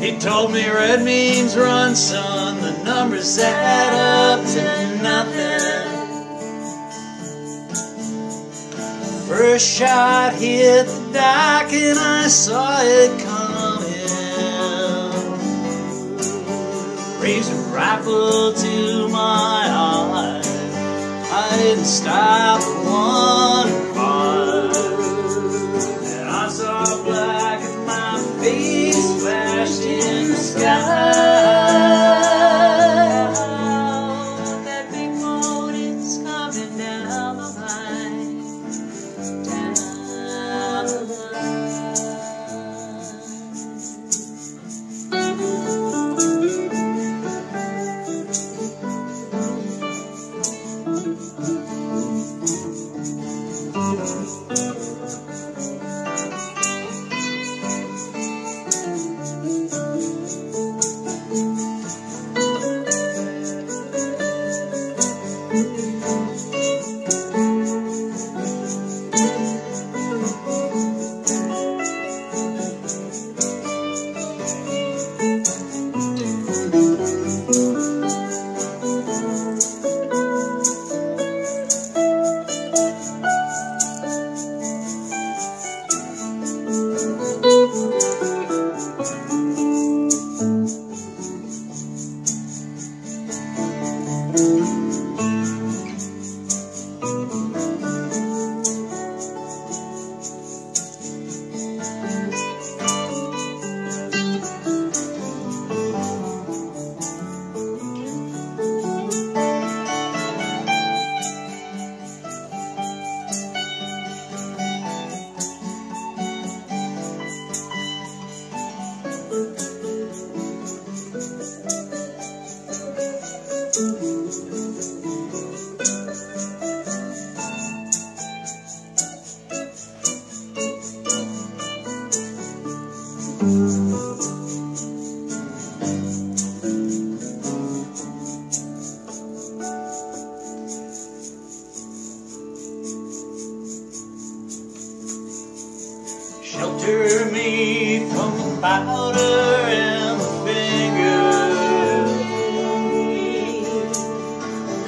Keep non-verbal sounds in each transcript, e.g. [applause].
He told me red means run, son. The numbers add up to nothing. First shot hit the dock and I saw it coming. Raised a rifle to my eye. I didn't stop at one fire. And I saw black and my the sky. Shelter me from the powder and the finger.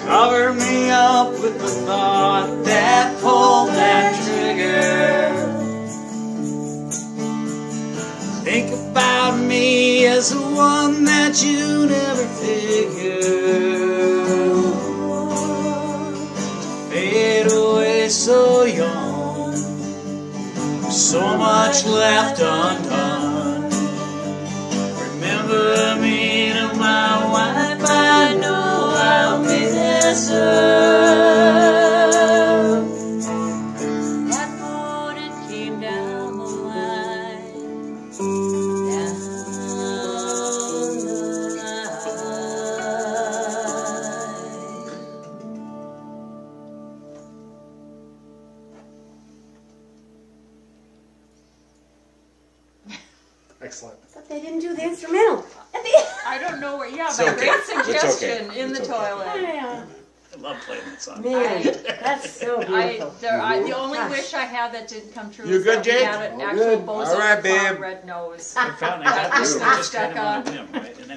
Cover me up with the thought that pulled that trigger. Think about me as the one that you never figured. So much left undone. Excellent. But they didn't do the instrumental. At the I don't know where. Yeah, It's but okay. great It's okay. suggestion in the okay. toilet. Yeah. I love playing that song. Man, that's so I, beautiful. there, I, the only Gosh. wish I had that didn't come true You is good, that we Jake? had an All actual good. bozo All right, babe. red nose. I found I got this. [laughs] I just kind Stuck of on. him, right? And then